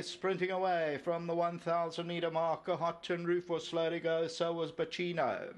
Sprinting away from the 1,000 metre marker, Hot Tin Roof was slow to go, so was Pacino.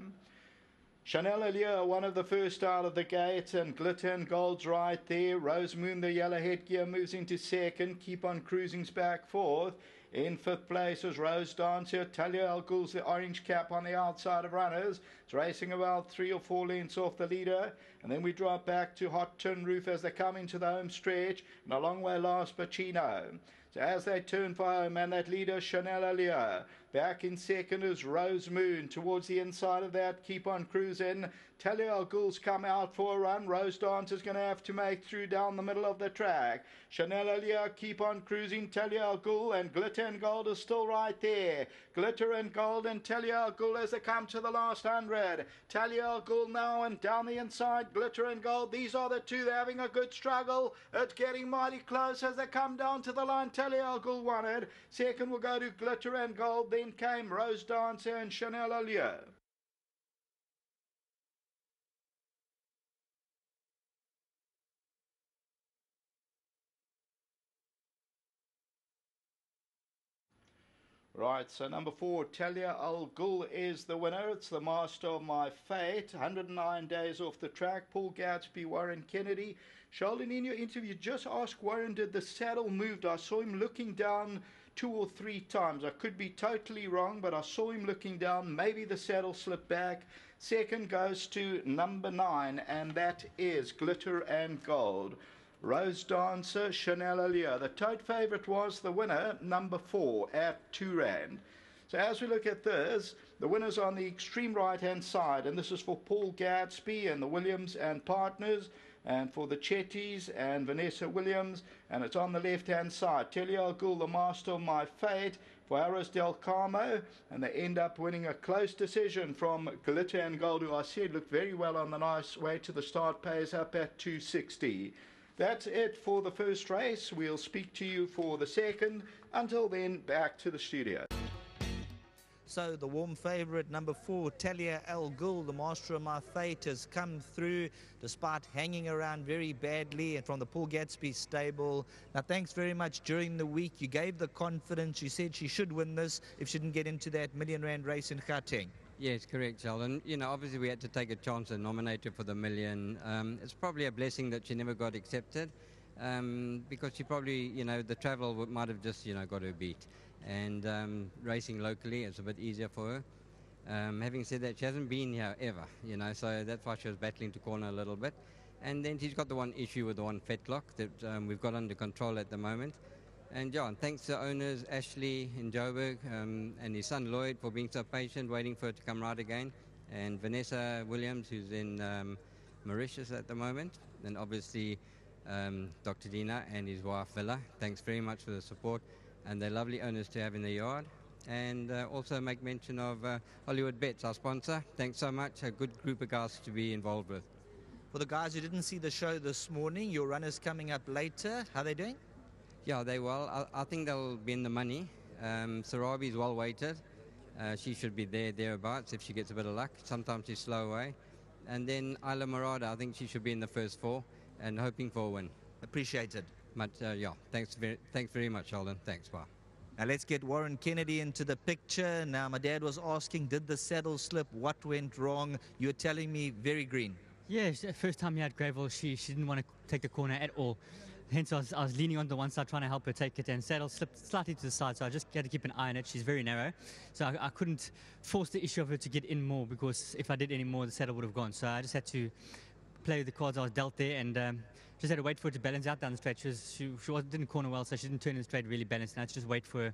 Chanel Allure, one of the first out of the gate, and Glitter and Gold's right there. Rose Moon, the yellow headgear, moves into second. Keep on cruising back fourth. In fifth place is Rose Dancer. Talia Al Ghul's the orange cap on the outside of runners. It's racing about three or four lengths off the leader. And then we drop back to Hot Tin Roof as they come into the home stretch. And a long way last, Pacino. So as they turn for home, and that leader, Chanel Allure. Back in second is Rose Moon. Towards the inside of that, keep on cruising. Talia Al Ghul's come out for a run. Rose Dancer's going to have to make through down the middle of the track. Chanel Allure keep on cruising. Talia Al Ghul and Glitter and Gold is still right there. Glitter and Gold and Talia Al Ghul as they come to the last hundred. Talia Al Ghul now and down the inside. Glitter and Gold. These are the two. They're having a good struggle. It's getting mighty close as they come down to the line. Talia Al Ghul won it. Second will go to Glitter and Gold. Then came Rose Dancer and Chanel Allure. Right, so number four, Talia Al Ghul is the winner. It's the master of my fate. 109 days off the track. Paul Gadsby, Warren Kennedy. Sheldon, in your interview, just ask Warren, did the saddle move? I saw him looking down two or three times. I could be totally wrong, but I saw him looking down. Maybe the saddle slipped back. Second goes to number nine, and that is Glitter and Gold. Rose Dancer, Chanel Allure. The tote favourite was the winner, number four, at two rand. So as we look at this, the winner's on the extreme right-hand side, and this is for Paul Gadsby and the Williams and partners, and for the Chettys and Vanessa Williams, and it's on the left-hand side. Talia Al Ghul, the master of my fate, for Aris Del Carmo, and they end up winning a close decision from Glitter and Gold, who I said looked very well on the nice way to the start, pays up at 260. That's it for the first race. We'll speak to you for the second. Until then, back to the studio. So the warm favourite, number four, Talia Al Ghul, the master of my fate, has come through despite hanging around very badly and from the Paul Gadsby stable. Now, thanks very much. During the week, you gave the confidence. You said she should win this if she didn't get into that million rand race in Gauteng. Yes, correct, Sheldon. You know, obviously we had to take a chance and nominate her for the million. Um, it's probably a blessing that she never got accepted um, because she probably, you know, the travel might have just, you know, got her beat. And um, racing locally is a bit easier for her. Um, having said that, she hasn't been here ever, you know, so that's why she was battling to corner a little bit. And then she's got the one issue with the one fetlock that um, we've got under control at the moment. And John, thanks to owners Ashley in Joburg um, and his son Lloyd for being so patient, waiting for it to come right again. And Vanessa Williams, who's in um, Mauritius at the moment. And obviously um, Dr. Dina and his wife Villa. Thanks very much for the support. And they're lovely owners to have in the yard. And uh, also make mention of uh, Hollywoodbets, our sponsor. Thanks so much. A good group of guys to be involved with. For the guys who didn't see the show this morning, your runners coming up later. How are they doing? Yeah, they will. I, I think they'll be in the money. Um, Sarabi is well weighted. Uh, she should be there, thereabouts, if she gets a bit of luck. Sometimes she's slow away. And then Isla Morada, I think she should be in the first four and hoping for a win. Appreciated. But, uh, yeah, thanks very, thanks very much, Sheldon. Thanks, bye. Now let's get Warren Kennedy into the picture. Now, my dad was asking, did the saddle slip? What went wrong? You're telling me very green. Yeah, first time he had gravel, she, she didn't want to take the corner at all. Hence, I was, I was leaning on the one side trying to help her take it, and saddle slipped slightly to the side, so I just had to keep an eye on it. She's very narrow, so I, I couldn't force the issue of her to get in more because if I did any more, the saddle would have gone. So I just had to play with the cards I was dealt there, and um, just had to wait for her to balance out down the straight. She, was, she, she was, didn't corner well, so she didn't turn in straight really balanced. And I had to just wait for her.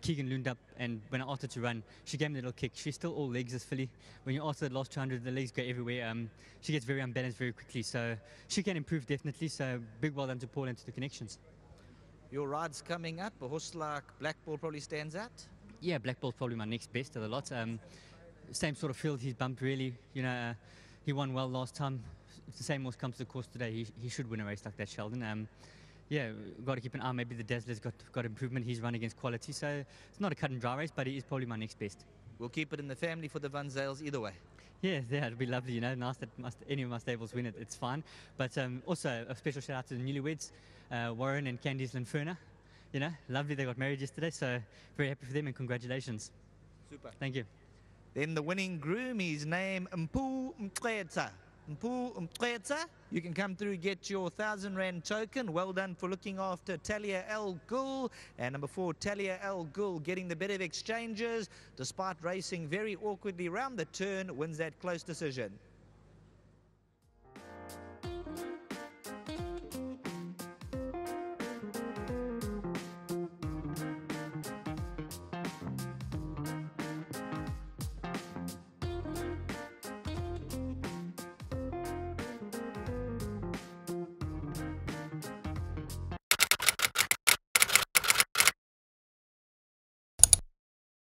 Keegan loomed up, and when I asked her to run, she gave me a little kick. She's still all legs, this filly. When you ask her the last 200, the legs go everywhere. Um, she gets very unbalanced very quickly, so she can improve definitely. So big well done to Paul and to the connections. Your ride's coming up. A horse like Black Ball probably stands out. Yeah, Black Ball's probably my next best of the lot. Um, same sort of field he's bumped really. You know, uh, he won well last time if the same horse comes to the course today, he, he should win a race like that, Sheldon. Um, yeah, got to keep an eye. Maybe the Dazzler's got got improvement. He's run against quality, so it's not a cut and dry race, but he is probably my next best. We'll keep it in the family for the Van Zales either way. Yeah, yeah, it'd be lovely. You know, nice that must, any of my stables win it. It's fine. But um, also a special shout out to the newlyweds, uh, Warren and Candice Linferna. you know, lovely they got married yesterday. So very happy for them and congratulations. Super. Thank you. Then the winning groom, his name Mpu Mqetsa. You can come through, get your thousand rand token. Well done for looking after Talia Al Ghul. And number four, Talia Al Ghul, getting the bit of exchanges, despite racing very awkwardly round the turn, wins that close decision.